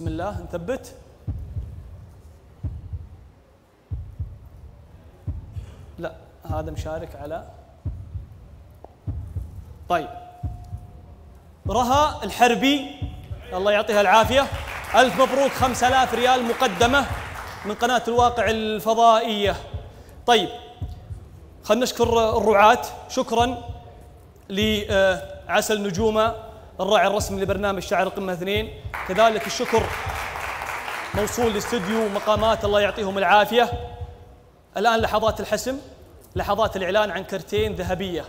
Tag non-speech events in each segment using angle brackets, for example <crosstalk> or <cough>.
بسم الله نثبت لا هذا مشارك على طيب رها الحربي الله يعطيها العافية ألف مبروك خمسة آلاف ريال مقدمة من قناة الواقع الفضائية طيب خلنا نشكر الرعاة شكرا لعسل نجومة الراعي الرسمي لبرنامج شاعر القمة اثنين. كذلك الشكر موصول لاستوديو مقامات الله يعطيهم العافية. الآن لحظات الحسم لحظات الإعلان عن كرتين ذهبية.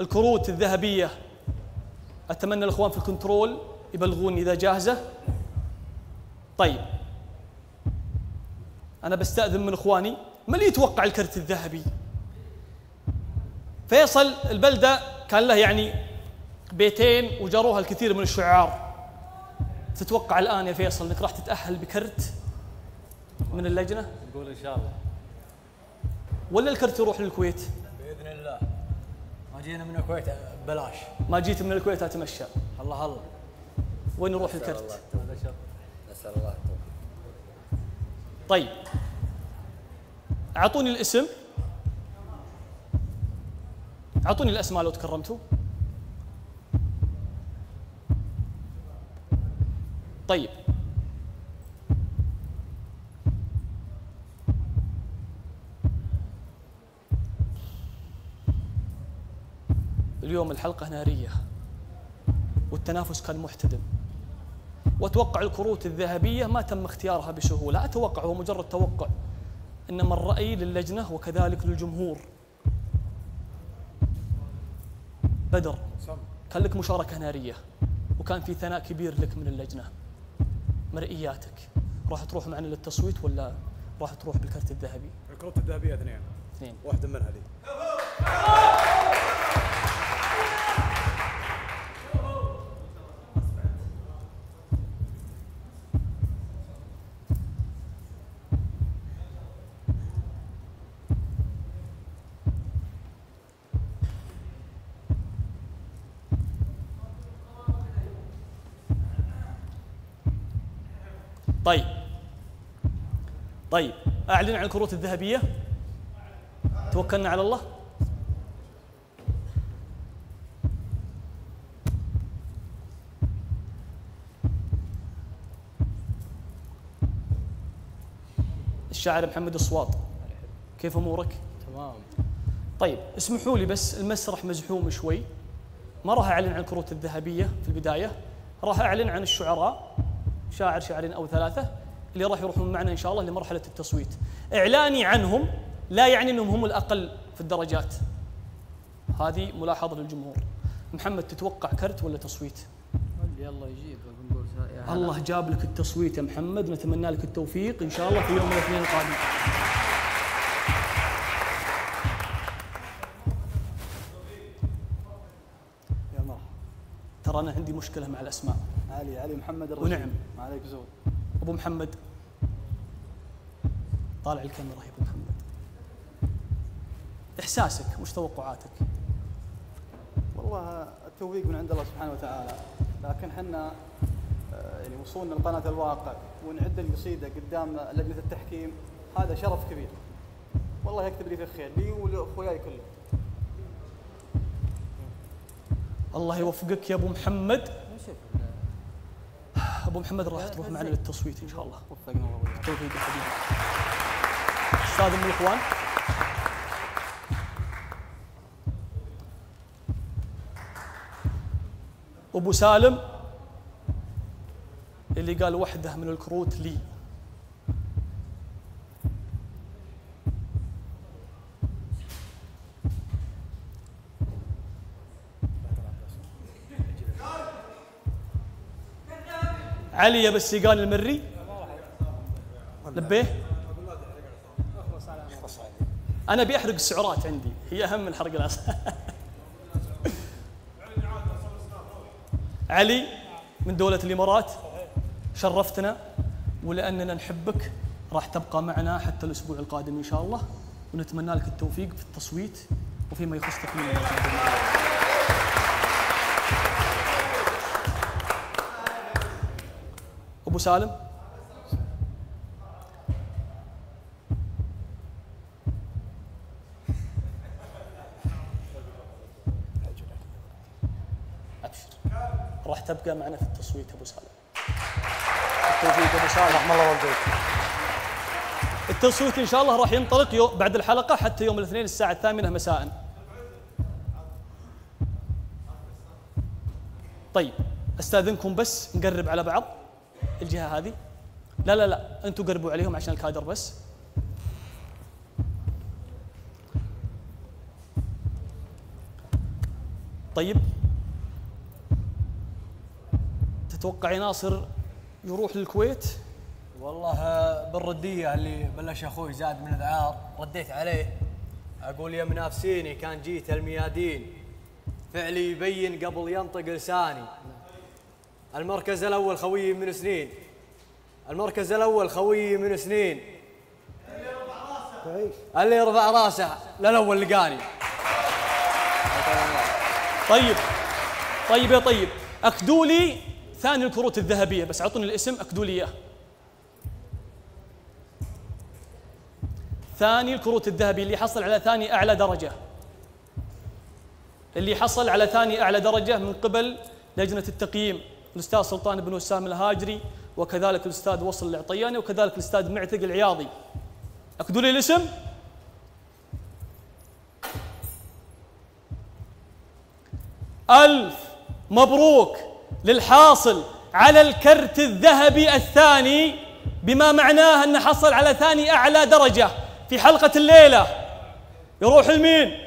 الكروت الذهبية أتمنى الإخوان في الكنترول يبلغوني إذا جاهزة. طيب. أنا بستأذن من إخواني من اللي يتوقع الكرت الذهبي؟ فيصل البلدة كان له يعني بيتين وجروها الكثير من الشعار. تتوقع الآن يا فيصل أنك راح تتأهل بكرت من اللجنة؟ نقول إن شاء الله. ولا الكرت يروح للكويت؟ بإذن الله. ما جينا من الكويت ببلاش ما جيت من الكويت أتمشى. الله الله. وين يروح الكرت؟ نسأل الله التوفيق. طيب. أعطوني الاسم. أعطوني الأسماء لو تكرمتوا. طيب. اليوم الحلقة نارية والتنافس كان محتدم. واتوقع الكروت الذهبية ما تم اختيارها بسهولة، أتوقع هو مجرد توقع. إنما الرأي للجنة وكذلك للجمهور. بدر كان لك مشاركة نارية وكان في ثناء كبير لك من اللجنة. مرئياتك راح تروح معنا للتصويت ولا راح تروح بالكرت الذهبي؟ الكروت الذهبيه أثنين اثنين. واحدة منها لي طيب. طيب. أعلن عن الكروت الذهبية. توكلنا على الله. الشاعر محمد الصواط كيف أمورك؟ تمام. طيب. اسمحوا لي بس المسرح مزحوم شوي. ما راح أعلن عن الكروت الذهبية في البداية. راح أعلن عن الشعراء. شاعر شاعرين أو ثلاثة اللي راح يروحون معنا إن شاء الله لمرحلة التصويت. إعلاني عنهم لا يعني إنهم هم الأقل في الدرجات. هذه ملاحظة للجمهور. محمد تتوقع كرت ولا تصويت؟ يلا يجيب. الله جاب لك التصويت يا محمد نتمنى لك التوفيق إن شاء الله في يوم الاثنين القادم. ترى أنا عندي مشكلة مع الأسماء. علي علي محمد الرشيد. ونعم. ما عليك زود أبو محمد. طالع الكاميرا يا أبو محمد. إحساسك مش توقعاتك؟ والله التوفيق من عند الله سبحانه وتعالى. لكن حنا آه، يعني وصولنا لقناة الواقع ونعد القصيدة قدام لجنة التحكيم هذا شرف كبير. والله يكتب لي في الخير لي ولأخوياي كلهم. الله يوفقك يا أبو محمد. أبو محمد راح تروح معنا للتصويت إن شاء الله. وفقنا الله. توفيق يا حبيبي. أستاذ من الإخوان. أبو سالم اللي قال وحده من الكروت لي. علي يا بالسيقان المري. لبيه. أنا بيحرق السعرات عندي. هي أهم من حرق الاسعار <laughs> علي من دولة الإمارات. شرفتنا. ولأننا نحبك راح تبقى معنا حتى الأسبوع القادم إن شاء الله. ونتمنى لك التوفيق في التصويت وفيما يخص تكميل أبو سالم؟ ابشر راح تبقى معنا في التصويت أبو سالم. التوفيق أبو سالم. رحم الله والديك. التصويت إن شاء الله راح ينطلق بعد الحلقة حتى يوم الاثنين الساعة الثامنة مساء. طيب أستأذنكم بس نقرب على بعض. الجهة هذه. لا لا لا أنتم قربوا عليهم عشان الكادر بس. طيب. تتوقع ناصر يروح للكويت؟ والله بالردية اللي بلش أخوي زاد من العار رديت عليه. أقول يا منافسيني كان جيت الميادين. فعلي يبين قبل ينطق لساني. المركز الأول خويي من سنين. المركز الأول خويي من سنين. اللي يرفع راسه للاول لقاني. طيب. طيب يا طيب. أكدوا لي ثاني الكروت الذهبية بس أعطوني الاسم أكدوا لي إياه. ثاني الكروت الذهبيه اللي حصل على ثاني أعلى درجة. اللي حصل على ثاني أعلى درجة من قبل لجنة التقييم. الأستاذ سلطان بن وسام الهاجري وكذلك الأستاذ وصل العطياني وكذلك الأستاذ معتق العياضي. اكدوا لي الاسم؟ ألف مبروك للحاصل على الكرت الذهبي الثاني بما معناه أنه حصل على ثاني أعلى درجة في حلقة الليلة. يروح لمين؟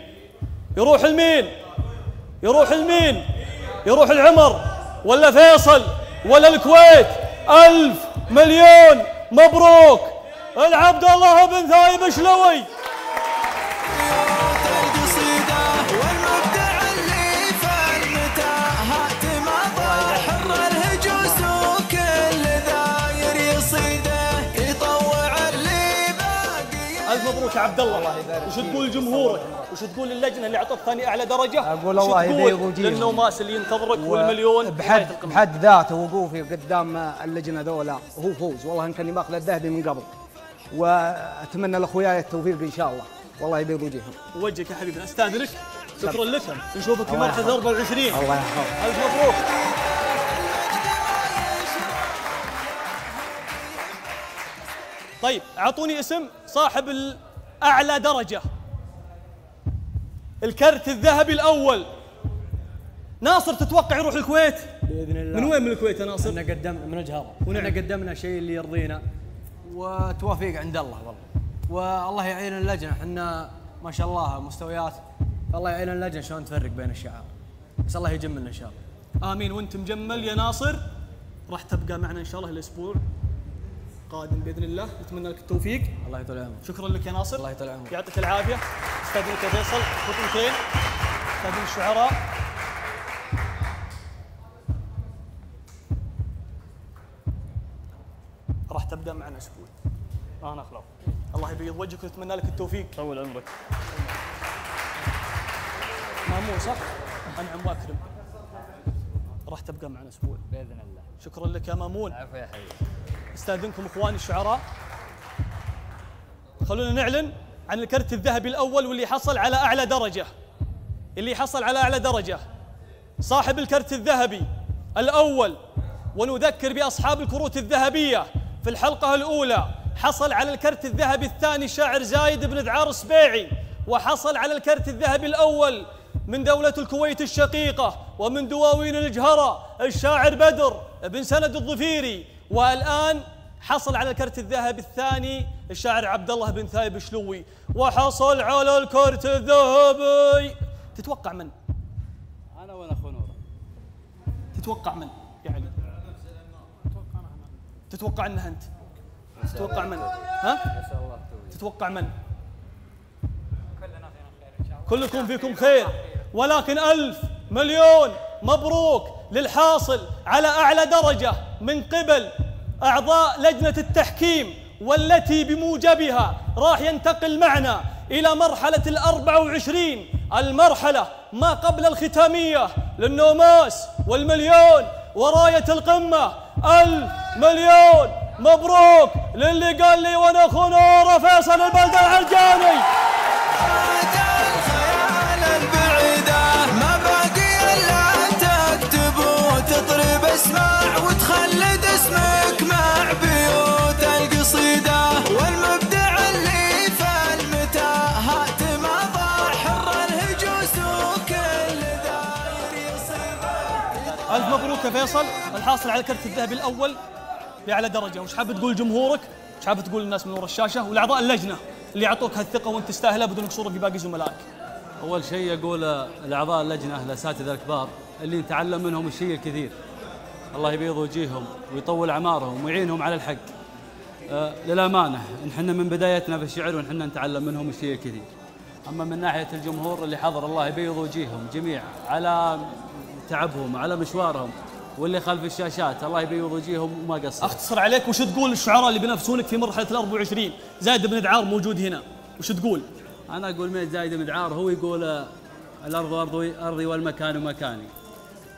يروح لمين؟ يروح لمين؟ يروح لعمر؟ ولا فيصل ولا الكويت. ألف مليون مبروك. العبد الله بن ثايب شلوي عبد الله وش تقول لجمهورك؟ وش تقول للجنة اللي أعطت ثاني أعلى درجة؟ أقول وش الله يبيض وجيههم. للنوماس اللي ينتظرك والمليون؟ بحد. بحد ذاته وقوفي قدام اللجنة ذولا. هو فوز. والله إن كاني ماخذ الذهبي من قبل. وأتمنى لأخوياي التوفيق إن شاء الله. والله يبيض وجيههم وجهك يا حبيبي أستاذنك. شكرا لك. نشوفك في الله مركز يحفظك. 24 الله يحفظك. ألف مبروك. طيب أعطوني اسم صاحب الاعلى درجة. الكرت الذهبي الأول. ناصر تتوقع يروح الكويت؟ بإذن الله. من وين من الكويت يا ناصر؟ إحنا قدم من الجهره ونعم. إحنا قدمنا شيء اللي يرضينا. وتوافيق عند الله والله. والله يعين اللجنة. إحنا ما شاء الله مستويات. الله يعين اللجنة شلون تفرق بين الشعار بس الله يجملنا إن شاء الله. آمين. وانت مجمل يا ناصر. راح تبقى معنا إن شاء الله الأسبوع. قادم بإذن الله. نتمنى لك التوفيق. الله يطول عمرك شكرا لك يا ناصر. الله يطول عمرك. يعطيك العافية. استاذنك يا فيصل خطوتين استاذن الشعراء. راح تبدأ معنا أسبوع. أنا خلاص. الله يبيض وجهك ونتمنى لك التوفيق. طول عمرك. مامون صح؟ انعم واكرم راح تبقى معنا أسبوع. بإذن الله. شكرا لك يا مامون. عفوا يا حبيبي. أستاذنكم إخواني الشعراء. خلونا نعلن عن الكرت الذهبي الأول واللي حصل على أعلى درجة. اللي حصل على أعلى درجة. صاحب الكرت الذهبي الأول ونذكر بأصحاب الكروت الذهبية في الحلقة الأولى حصل على الكرت الذهبي الثاني الشاعر زايد بن ذعار السبيعي وحصل على الكرت الذهبي الأول من دولة الكويت الشقيقة ومن دواوين الجهرة الشاعر بدر بن سند الظفيري. والآن حصل على الكرت الذهبي الثاني الشاعر عبد الله بن ثايب شلوي وحصل على الكرت الذهبي تتوقع من؟ أنا وين اخو نور تتوقع من؟ يعني تتوقع إنها أنت؟ تتوقع من؟ ها؟ تتوقع من؟ كلكم فيكم خير ولكن ألف مليون مبروك للحاصل على أعلى درجة من قبل أعضاء لجنة التحكيم والتي بموجبها راح ينتقل معنا إلى مرحلة الأربع وعشرين المرحلة ما قبل الختامية للنوماس والمليون وراية القمة ألف مليون مبروك للي قال لي وأنا خنوره فيصل البلده العرجاني. مبروك يا فيصل الحاصل على الكرت الذهبي الأول؟ بأعلى درجة. وش حاب تقول جمهورك؟ وش حاب تقول الناس من ورا الشاشة؟ والأعضاء اللجنة اللي اعطوك هالثقة وأنت تستاهلها بدون قصور في باقي زملائك. أول شيء أقول الأعضاء اللجنة الاساتذه الكبار اللي نتعلم منهم الشيء الكثير. الله يبيض وجيههم ويطول أعمارهم ويعينهم على الحق. آه للأمانة نحن من بدايتنا في الشعر ونحن نتعلم منهم الشيء الكثير. أما من ناحية الجمهور اللي حضر الله يبيض وجيههم جميع على تعبهم على مشوارهم. واللي خلف الشاشات. الله يبيض وجيههم وما قصر. أختصر عليك وش تقول للشعراء اللي بينافسونك في مرحلة ال 24 زايد بن دعار موجود هنا. وش تقول؟ أنا أقول ميت زايد مدعار هو يقول آه، الأرض ارضي أرضي والمكان مكاني.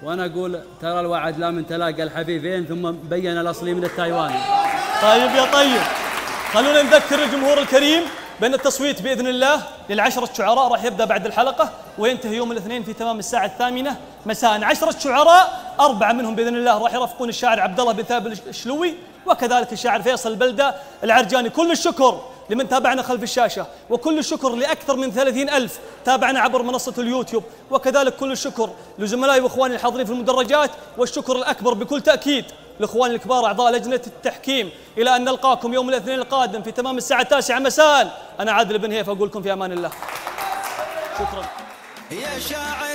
وأنا أقول ترى الوعد لا من تلاقى الحبيبين ثم بين الأصلي من التايواني. طيب يا طيب. خلونا نذكر الجمهور الكريم. بأن التصويت بإذن الله للعشرة شعراء راح يبدأ بعد الحلقة وينتهي يوم الاثنين في تمام الساعة الثامنة. مساء. عشرة شعراء أربعة منهم بإذن الله راح يرافقون الشاعر عبد الله بن ثابت الشلوي وكذلك الشاعر فيصل البلدة العرجاني. كل الشكر لمن تابعنا خلف الشاشة وكل الشكر لأكثر من ثلاثين ألف تابعنا عبر منصة اليوتيوب. وكذلك كل الشكر لزملائي وإخواني الحاضرين في المدرجات والشكر الأكبر بكل تأكيد لاخواني الكبار أعضاء لجنة التحكيم إلى أن نلقاكم يوم الاثنين القادم في تمام الساعة التاسعة مساء. أنا عادل بن هيف أقول لكم في أمان الله. شكرا. يا شاعر